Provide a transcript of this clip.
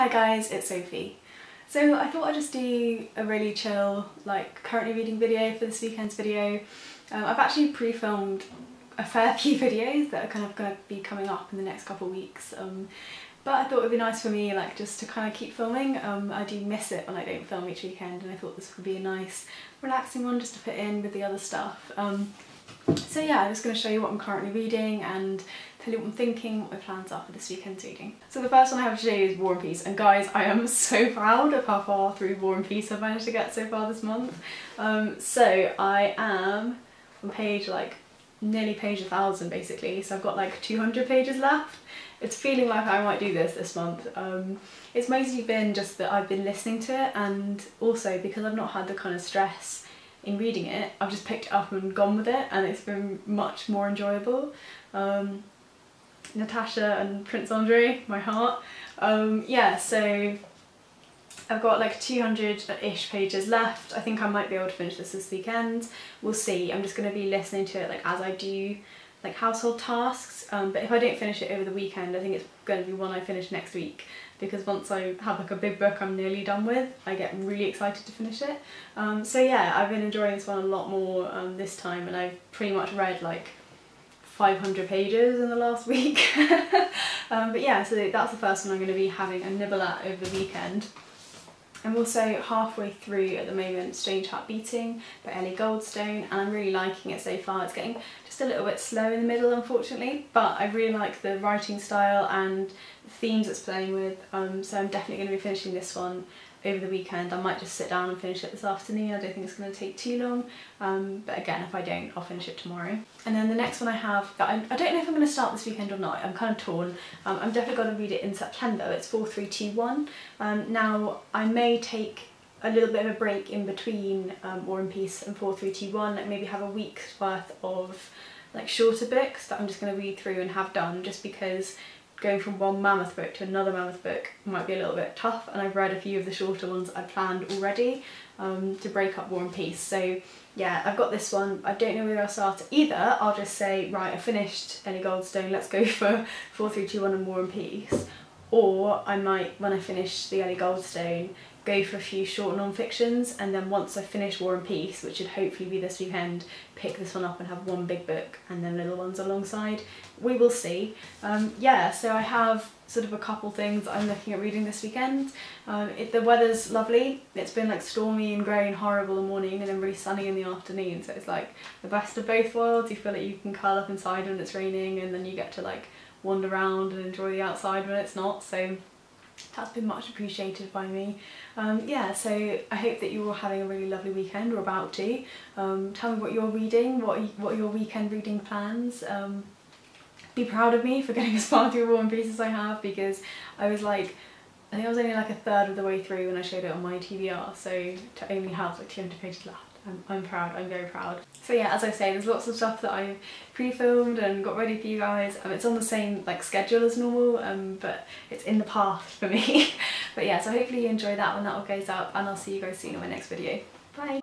Hi guys, it's Sophie. So I thought I'd just do a really chill, like currently reading video for this weekend's video. Um, I've actually pre-filmed a fair few videos that are kind of going to be coming up in the next couple of weeks. Um, but I thought it would be nice for me like just to kind of keep filming. Um, I do miss it when I don't film each weekend and I thought this would be a nice relaxing one just to put in with the other stuff. So yeah, I'm just going to show you what I'm currently reading and tell you what I'm thinking, what my plans are for this weekend's reading. So the first one I have today is War and Peace and guys I am so proud of how far through War and Peace I've managed to get so far this month. Um, so I am on page like nearly page a thousand basically so I've got like 200 pages left. It's feeling like I might do this this month. Um, it's mostly been just that I've been listening to it and also because I've not had the kind of stress in reading it, I've just picked it up and gone with it and it's been much more enjoyable. Um, Natasha and Prince Andre, my heart. Um, yeah, so I've got like 200-ish pages left. I think I might be able to finish this this weekend. We'll see. I'm just going to be listening to it like as I do like household tasks um, but if I don't finish it over the weekend I think it's going to be one I finish next week because once I have like a big book I'm nearly done with I get really excited to finish it. Um, so yeah I've been enjoying this one a lot more um, this time and I've pretty much read like 500 pages in the last week. Um, but yeah so that's the first one I'm going to be having a nibble at over the weekend I'm also halfway through at the moment Strange Heart Beating by Eli Goldstone and I'm really liking it so far. It's getting just a little bit slow in the middle unfortunately but I really like the writing style and themes it's playing with um, so I'm definitely going to be finishing this one over the weekend. I might just sit down and finish it this afternoon. I don't think it's going to take too long, um, but again, if I don't, I'll finish it tomorrow. And then the next one I have, that I, I don't know if I'm going to start this weekend or not. I'm kind of torn. Um, I'm definitely going to read it in September. It's 4321. Um, now, I may take a little bit of a break in between um, War and Peace and 4321, like maybe have a week's worth of like shorter books that I'm just going to read through and have done just because going from one mammoth book to another mammoth book might be a little bit tough and I've read a few of the shorter ones I planned already um, to break up War and Peace. So yeah, I've got this one. I don't know where I'll start either. I'll just say, right, I finished Eli Goldstone, let's go for 4321 and War and Peace. Or I might, when I finish the Eli Goldstone, go for a few short non-fictions and then once I finish War and Peace, which should hopefully be this weekend, pick this one up and have one big book and then little ones alongside. We will see. Um, yeah, so I have sort of a couple things I'm looking at reading this weekend. Um, it, the weather's lovely. It's been like stormy and grey and horrible in the morning and then really sunny in the afternoon. So it's like the best of both worlds. You feel like you can curl up inside when it's raining and then you get to like wander around and enjoy the outside when it's not. So that's been much appreciated by me. Um, yeah, so I hope that you're all having a really lovely weekend or about to. Um, tell me what you're reading, what, what your weekend reading plans. Um, be proud of me for getting as far through War and Peace as I have because I was like, I think I was only like a third of the way through when I showed it on my TBR, so to only have like 200 pages left. I'm, I'm proud, I'm very proud. So yeah, as I say, there's lots of stuff that I pre-filmed and got ready for you guys. Um, it's on the same like schedule as normal, um, but it's in the past for me. but yeah, so hopefully you enjoy that when that all goes up, and I'll see you guys soon in my next video. Bye!